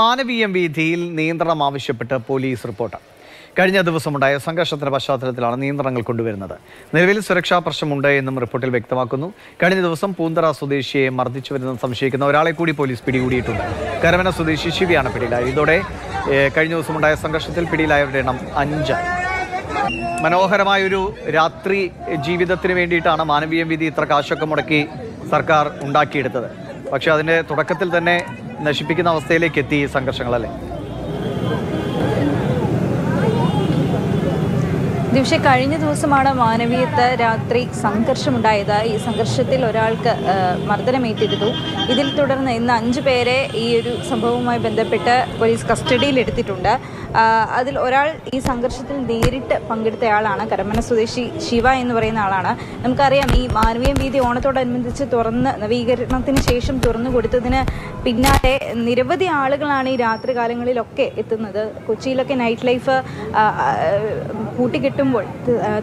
മാനവീയം വീതിയിൽ നിയന്ത്രണം ആവശ്യപ്പെട്ട് പോലീസ് റിപ്പോർട്ട്. കഴിഞ്ഞ ദിവസമുണ്ടായ സംഘർഷത്തിന്റെ പശ്ചാത്തലത്തിലാണ് നിയന്ത്രണങ്ങൾ കൊണ്ടുവരുന്നത്. നിലവിൽ സുരക്ഷാ പ്രശ്നമുണ്ട് എന്നും റിപ്പോർട്ടിൽ വ്യക്തമാക്കുന്നു. കഴിഞ്ഞ ദിവസം പൂന്തറ സ്വദേശിയെ മർദ്ദിച്ചു വരുന്ന സംശയിക്കുന്ന ഒരാളെ കൂടി പോലീസ് പിടികൂടിയിട്ടുണ്ട്. കരവന സ്വദേശി ശിവിയാണ് പിടിയിലായത്. ഇതോടെ കഴിഞ്ഞ ദിവസമുണ്ടായ സംഘർഷത്തിൽ പിടിയിലായവരുടെ എണ്ണം അഞ്ചായി. മനോഹരമായൊരു രാത്രി ജീവിതത്തിന് വേണ്ടിയിട്ടാണ് മാനവീയം വിധി ഇത്ര കാശൊക്കെ മുടക്കി സർക്കാർ ഉണ്ടാക്കിയെടുത്തത്. പക്ഷെ അതിന്റെ തുടക്കത്തിൽ തന്നെ നശിപ്പിക്കുന്ന അവസ്ഥയിലേക്ക് എത്തി ഈ സംഘർഷങ്ങളല്ലേ? ദിവസ കഴിഞ്ഞ ദിവസമാണ് മാനവീയത്ത് രാത്രി സംഘർഷമുണ്ടായത്. ഈ സംഘർഷത്തിൽ ഒരാൾക്ക് മർദ്ദനമേറ്റിരുന്നു. ഇതിൽ തുടർന്ന് ഇന്ന് അഞ്ചു പേരെ ഈ ഒരു സംഭവവുമായി ബന്ധപ്പെട്ട് പോലീസ് കസ്റ്റഡിയിൽ എടുത്തിട്ടുണ്ട് അതിൽ ഒരാൾ ഈ സംഘർഷത്തിൽ നേരിട്ട് പങ്കെടുത്തയാളാണ് കരമന സ്വദേശി ശിവ എന്ന് പറയുന്ന ആളാണ്. നമുക്കറിയാം ഈ മാനവീയം വീതി ഓണത്തോടനുബന്ധിച്ച് തുറന്ന് നവീകരണത്തിന് ശേഷം തുറന്നു കൊടുത്തതിന് പിന്നാലെ നിരവധി ആളുകളാണ് ഈ രാത്രി കാലങ്ങളിലൊക്കെ എത്തുന്നത്. കൊച്ചിയിലൊക്കെ നൈറ്റ് ലൈഫ് കൂട്ടിക്കിട്ടുമ്പോൾ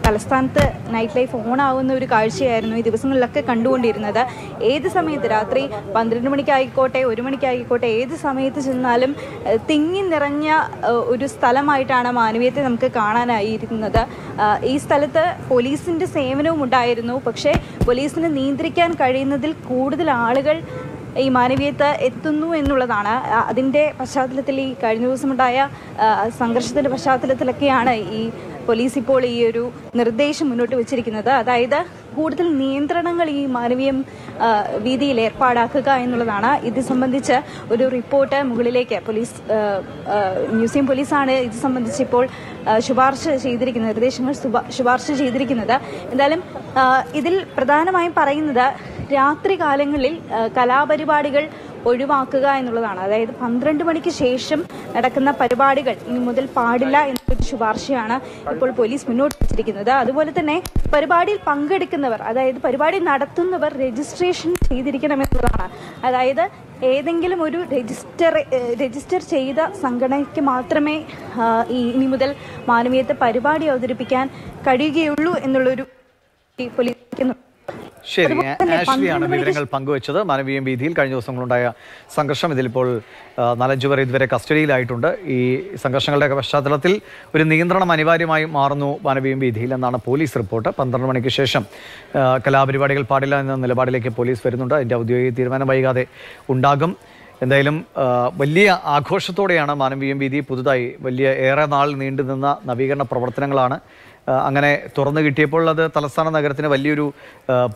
തലസ്ഥാനത്ത് നൈറ്റ് ലൈഫ് ഓണാവുന്ന ഒരു കാഴ്ചയായിരുന്നു ഈ ദിവസങ്ങളിലൊക്കെ കണ്ടുകൊണ്ടിരുന്നത്. ഏത് സമയത്ത്? രാത്രി പന്ത്രണ്ട് മണിക്കായിക്കോട്ടെ ഒരു മണിക്കായിക്കോട്ടെ ഏത് സമയത്ത് ചെന്നാലും തിങ്ങി നിറഞ്ഞ ആ, ഒരു സ്ഥലമായിട്ടാണ് മാനവീയത്തെ നമുക്ക് കാണാനായിരുന്നത് ഈ സ്ഥലത്ത് പോലീസിന്റെ സേവനവും ഉണ്ടായിരുന്നു. പക്ഷേ പോലീസിനെ നിയന്ത്രിക്കാൻ കഴിയുന്നതിൽ കൂടുതൽ ആളുകൾ ഈ മാനവീയത്ത് എത്തുന്നു എന്നുള്ളതാണ്. അതിന്റെ പശ്ചാത്തലത്തിൽ ഈ കഴിഞ്ഞ ദിവസമുണ്ടായ സംഘർഷത്തിന്റെ പശ്ചാത്തലത്തിലൊക്കെയാണ് ഈ പോലീസ് ഇപ്പോൾ ഈ ഒരു നിർദ്ദേശം മുന്നോട്ട് വെച്ചിരിക്കുന്നത്. അതായത് കൂടുതൽ നിയന്ത്രണങ്ങൾ ഈ മാനവീയം വീതിയിൽ ഏർപ്പാടാക്കുക എന്നുള്ളതാണ്. ഇത് സംബന്ധിച്ച് ഒരു റിപ്പോർട്ട് മുകളിലേക്ക് പോലീസ് മ്യൂസിയം പോലീസാണ് ഇത് സംബന്ധിച്ച് ഇപ്പോൾ ശുപാർശ ചെയ്തിരിക്കുന്നത് നിർദ്ദേശങ്ങൾ ശുപാർശ ചെയ്തിരിക്കുന്നത്. എന്തായാലും ഇതിൽ പ്രധാനമായും പറയുന്നത് രാത്രി കാലങ്ങളിൽ കലാപരിപാടികൾ ഒഴിവാക്കുക എന്നുള്ളതാണ്. അതായത് പന്ത്രണ്ട് മണിക്ക് ശേഷം നടക്കുന്ന പരിപാടികൾ ഇനി മുതൽ പാടില്ല എന്നൊരു ശുപാർശയാണ് ഇപ്പോൾ പോലീസ് മുന്നോട്ട് വെച്ചിരിക്കുന്നത്. അതുപോലെ തന്നെ പരിപാടിയിൽ പങ്കെടുക്കുന്നവർ അതായത് പരിപാടി നടത്തുന്നവർ രജിസ്ട്രേഷൻ ചെയ്തിരിക്കണമെന്നുള്ളതാണ് അതായത് ഏതെങ്കിലും ഒരു രജിസ്റ്റർ രജിസ്റ്റർ ചെയ്ത സംഘടനയ്ക്ക് മാത്രമേ ഇനി മുതൽ മാനവീയത്തെ പരിപാടി അവതരിപ്പിക്കാൻ കഴിയുകയുള്ളൂ എന്നുള്ളൊരു പോലീസ്. ശരി. ആഷ്ലിയാണ് വിവരങ്ങൾ പങ്കുവച്ചത്. മാനവീയം വീതിയിൽ കഴിഞ്ഞ ദിവസങ്ങളുണ്ടായ സംഘർഷം ഇതിലിപ്പോൾ നാലഞ്ചു പേർ ഇതുവരെ കസ്റ്റഡിയിലായിട്ടുണ്ട്. ഈ സംഘർഷങ്ങളുടെയൊക്കെ പശ്ചാത്തലത്തിൽ ഒരു നിയന്ത്രണം അനിവാര്യമായി മാറുന്നു മാനവീയം വീതിയിൽ എന്നാണ് പോലീസ് റിപ്പോർട്ട്. പന്ത്രണ്ട് മണിക്ക് ശേഷം കലാപരിപാടികൾ പാടില്ല എന്ന നിലപാടിലേക്ക് പോലീസ് വരുന്നുണ്ട്. അതിന്റെ ഔദ്യോഗിക തീരുമാനം വൈകാതെ ഉണ്ടാകും. എന്തായാലും വലിയ ആഘോഷത്തോടെയാണ് മാനവീയം വീതി പുതുതായി വലിയ ഏറെ നാൾ നീണ്ടുനിന്ന നവീകരണ പ്രവർത്തനങ്ങളാണ് അങ്ങനെ തുറന്നു കിട്ടിയപ്പോൾ അത് തലസ്ഥാന നഗരത്തിന് വലിയൊരു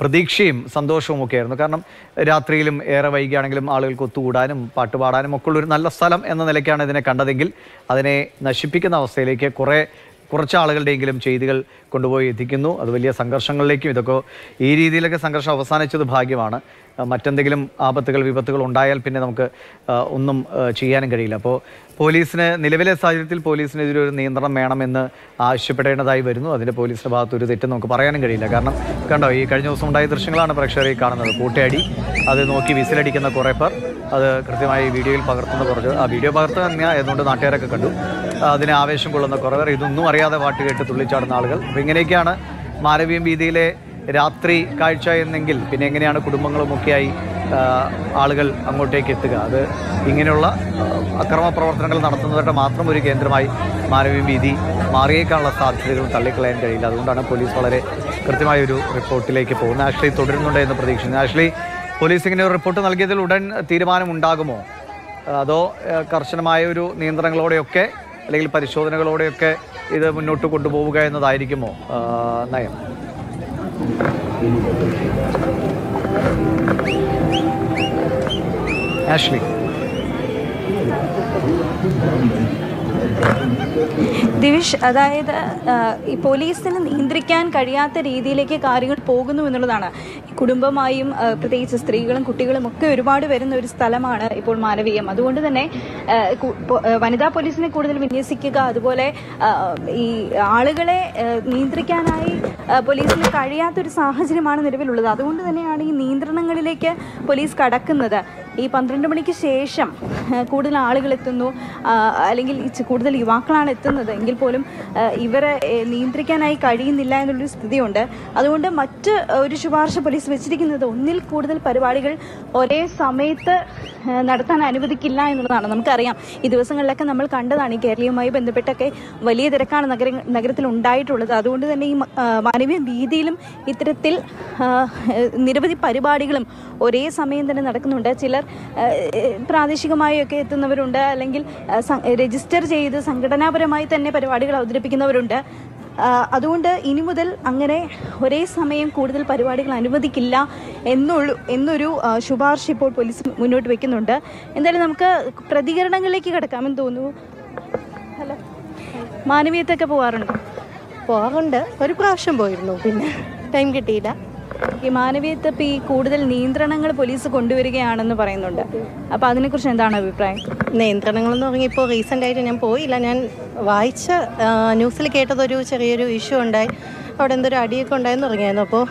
പ്രതീക്ഷയും സന്തോഷവും ഒക്കെ ആയിരുന്നു. കാരണം രാത്രിയിലും ഏറെ വൈകിയാണെങ്കിലും ആളുകൾക്ക് ഒത്തുകൂടാനും പാട്ടുപാടാനും ഒക്കെ ഉള്ളൊരു നല്ല സ്ഥലം എന്ന നിലയ്ക്കാണ് ഇതിനെ കണ്ടതെങ്കിൽ അതിനെ നശിപ്പിക്കുന്ന അവസ്ഥയിലേക്ക് കുറേ കുറച്ച് ആളുകളുടെയെങ്കിലും ചെയ്തികൾ കൊണ്ടുപോയി എത്തിക്കുന്നു. അത് വലിയ സംഘർഷങ്ങളിലേക്കും ഇതൊക്കെ ഈ രീതിയിലൊക്കെ സംഘർഷം അവസാനിച്ചത് ഭാഗ്യമാണ്. മറ്റെന്തെങ്കിലും ആപത്തുകൾ വിപത്തുകൾ ഉണ്ടായാൽ പിന്നെ നമുക്ക് ഒന്നും ചെയ്യാനും കഴിയില്ല. അപ്പോൾ പോലീസിന് നിലവിലെ സാഹചര്യത്തിൽ പോലീസിന് ഒരു നിയന്ത്രണം വേണമെന്ന് ആവശ്യപ്പെടേണ്ടതായി വരുന്നു. അതിന്റെ പോലീസിന്റെ ഭാഗത്ത് ഒരു തെറ്റ് നമുക്ക് പറയാനും കഴിയില്ല. കാരണം കണ്ടോ ഈ കഴിഞ്ഞ ദിവസം ഉണ്ടായ ദൃശ്യങ്ങളാണ് പ്രേക്ഷകരെ കാണുന്നത്. കൂട്ടയടി അത് നോക്കി വിസിലടിക്കുന്ന കുറേ പേർ അത് കൃത്യമായി വീഡിയോയിൽ പകർത്തുന്ന കുറച്ച് ആ വീഡിയോ പകർത്തുക എന്നുകൊണ്ട് നാട്ടുകാരൊക്കെ കണ്ടു. അതിനെ ആവേശം കൊള്ളുന്ന കുറേ പേർ. ഇതൊന്നും അറിയാതെ പാട്ട് കേട്ട് തുള്ളിച്ചാടുന്ന ആളുകൾ. അപ്പോൾ ഇങ്ങനെയൊക്കെയാണ് മാനവീയം വീതിയിലെ രാത്രി കാഴ്ച എന്നെങ്കിൽ പിന്നെ എങ്ങനെയാണ് കുടുംബങ്ങളുമൊക്കെയായി ആളുകൾ അങ്ങോട്ടേക്ക് എത്തുക? അത് ഇങ്ങനെയുള്ള അക്രമ പ്രവർത്തനങ്ങൾ നടത്തുന്നവരുടെ മാത്രം ഒരു കേന്ദ്രമായി മാനവീയ വീതി മാറിയേക്കാനുള്ള സാധ്യതകൾ തള്ളിക്കളയാൻ കഴിയില്ല. അതുകൊണ്ടാണ് പോലീസ് വളരെ കൃത്യമായ ഒരു റിപ്പോർട്ടിലേക്ക് പോകുന്നത്. ആഷ്ലി തുടരുന്നുണ്ട് എന്ന് പ്രതീക്ഷിക്കുന്നു ആഷ്ലി പോലീസ് ഇങ്ങനെ ഒരു റിപ്പോർട്ട് നൽകിയതിൽ ഉടൻ തീരുമാനമുണ്ടാകുമോ? അതോ കർശനമായ ഒരു നിയന്ത്രണങ്ങളോടെയൊക്കെ അല്ലെങ്കിൽ പരിശോധനകളോടെയൊക്കെ ഇത് മുന്നോട്ട് കൊണ്ടുപോവുക എന്നതായിരിക്കുമോ നയം? ആഷ്ലി ദിവിഷ് അതായത് ഈ പോലീസിന് നിയന്ത്രിക്കാൻ കഴിയാത്ത രീതിയിലേക്ക് കാര്യങ്ങൾ പോകുന്നു എന്നുള്ളതാണ്. കുടുംബമായും പ്രത്യേകിച്ച് സ്ത്രീകളും കുട്ടികളും ഒക്കെ ഒരുപാട് വരുന്ന ഒരു സ്ഥലമാണ് ഇപ്പോൾ മാനവീയം. അതുകൊണ്ട് തന്നെ വനിതാ പോലീസിനെ കൂടുതൽ വിന്യസിക്കുക അതുപോലെ ഈ ആളുകളെ നിയന്ത്രിക്കാനായി പോലീസിന് കഴിയാത്തൊരു സാഹചര്യമാണ് നിലവിലുള്ളത്. അതുകൊണ്ട് തന്നെയാണ് ഈ നിയന്ത്രണങ്ങളിലേക്ക് പോലീസ് കടക്കുന്നത്. ഈ പന്ത്രണ്ട് മണിക്ക് ശേഷം കൂടുതൽ ആളുകൾ എത്തുന്നു അല്ലെങ്കിൽ കൂടുതൽ യുവാക്കളാണ് എത്തുന്നത്. എങ്കിൽ പോലും ഇവരെ നിയന്ത്രിക്കാനായി കഴിയുന്നില്ല എന്നുള്ളൊരു സ്ഥിതിയുണ്ട്. അതുകൊണ്ട് മറ്റ് ഒരു ശുപാർശ പോലീസ് വെച്ചിരിക്കുന്നത് ഒന്നിൽ കൂടുതൽ പരിപാടികൾ ഒരേ സമയത്ത് നടത്താൻ അനുവദിക്കില്ല എന്നുള്ളതാണ് നമുക്കറിയാം. ഈ ദിവസങ്ങളിലൊക്കെ നമ്മൾ കണ്ടതാണ് ഈ കേരളീയവുമായി ബന്ധപ്പെട്ടൊക്കെ വലിയ തിരക്കാണ് നഗര നഗരത്തിൽ ഉണ്ടായിട്ടുള്ളത്. അതുകൊണ്ട് തന്നെ ഈ മാനവീയ ഭീതിയിലും ഇത്തരത്തിൽ നിരവധി പരിപാടികളും ഒരേ സമയം തന്നെ നടക്കുന്നുണ്ട്. ചിലർ പ്രാദേശികമായൊക്കെ എത്തുന്നവരുണ്ട് അല്ലെങ്കിൽ രജിസ്റ്റർ ചെയ്ത് സംഘടനാപരമായി തന്നെ പരിപാടികൾ അവതരിപ്പിക്കുന്നവരുണ്ട്. അതുകൊണ്ട് ഇനി മുതൽ അങ്ങനെ ഒരേ സമയം കൂടുതൽ പരിപാടികൾ അനുവദിക്കില്ല എന്നുള്ളു എന്നൊരു ശുപാർശ ഇപ്പോൾ പോലീസ് മുന്നോട്ട് വെക്കുന്നുണ്ട്. എന്തായാലും നമുക്ക് പ്രതികരണങ്ങളിലേക്ക് കിടക്കാമെന്ന് തോന്നുന്നു. ഹലോ. മാനവീയത്തൊക്കെ പോകാറുണ്ട് പോകാറുണ്ട് ഒരു പ്രാവശ്യം പോയിരുന്നു. പിന്നെ ടൈം കിട്ടിയില്ല. ഈ ഈ കൂടുതൽ നിയന്ത്രണങ്ങൾ പോലീസ് കൊണ്ടുവരികയാണെന്ന് പറയുന്നുണ്ട്. അപ്പോൾ അതിനെക്കുറിച്ച് എന്താണ് അഭിപ്രായം? നിയന്ത്രണങ്ങളെന്ന് പറഞ്ഞാൽ ഇപ്പോൾ റീസെന്റ് ആയിട്ട് ഞാൻ പോയില്ല. ഞാൻ വായിച്ച ന്യൂസിൽ കേട്ടതൊരു ചെറിയൊരു ഇഷ്യൂ ഉണ്ടായി. അവിടെ എന്തൊരു അടിയൊക്കെ ഉണ്ടായെന്ന് തുടങ്ങിയായിരുന്നു അപ്പോൾ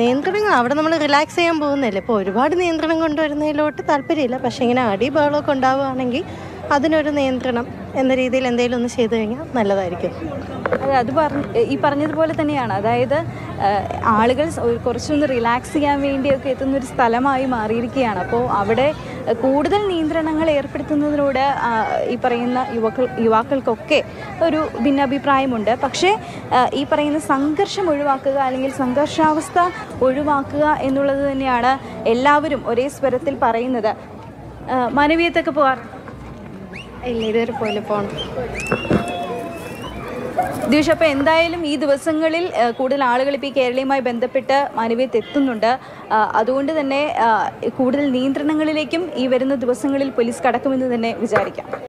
നിയന്ത്രണങ്ങൾ അവിടെ നമ്മൾ റിലാക്സ് ചെയ്യാൻ പോകുന്നില്ല. ഇപ്പോൾ ഒരുപാട് നിയന്ത്രണം കൊണ്ടുവരുന്നതിലോട്ട് താല്പര്യമില്ല. പക്ഷേ ഇങ്ങനെ അടി ബഹളമൊക്കെ ഉണ്ടാവുകയാണെങ്കിൽ അതിനൊരു നിയന്ത്രണം എന്ന രീതിയിൽ എന്തെങ്കിലും ഒന്ന് ചെയ്തു കഴിഞ്ഞാൽ നല്ലതായിരിക്കും. അതെ പറഞ്ഞ ഈ പറഞ്ഞതുപോലെ തന്നെയാണ്. അതായത് ആളുകൾ കുറച്ചൊന്ന് റിലാക്സ് ചെയ്യാൻ വേണ്ടിയൊക്കെ എത്തുന്ന ഒരു സ്ഥലമായി മാറിയിരിക്കുകയാണ്. അപ്പോൾ അവിടെ കൂടുതൽ നിയന്ത്രണങ്ങൾ ഏർപ്പെടുത്തുന്നതിലൂടെ ഈ പറയുന്ന യുവാക്കൾ യുവാക്കൾക്കൊക്കെ ഒരു ഭിന്നാഭിപ്രായമുണ്ട്. പക്ഷേ ഈ പറയുന്ന സംഘർഷം ഒഴിവാക്കുക അല്ലെങ്കിൽ സംഘർഷാവസ്ഥ ഒഴിവാക്കുക എന്നുള്ളത് തന്നെയാണ് എല്ലാവരും ഒരേ സ്വരത്തിൽ പറയുന്നത്. മാനവീയത്തൊക്കെ പോകാറ് ഇല്ല ഇതുവരെ പോയില്ല പോകണം ദിവസം അപ്പോൾ എന്തായാലും ഈ ദിവസങ്ങളിൽ കൂടുതൽ ആളുകൾ ഇപ്പോൾ ഈ കേരളയുമായി ബന്ധപ്പെട്ട് മാനവീയത്ത് എത്തുന്നുണ്ട്. അതുകൊണ്ട് തന്നെ കൂടുതൽ നിയന്ത്രണങ്ങളിലേക്കും ഈ വരുന്ന ദിവസങ്ങളിൽ പോലീസ് കടക്കുമെന്ന് തന്നെ വിചാരിക്കാം.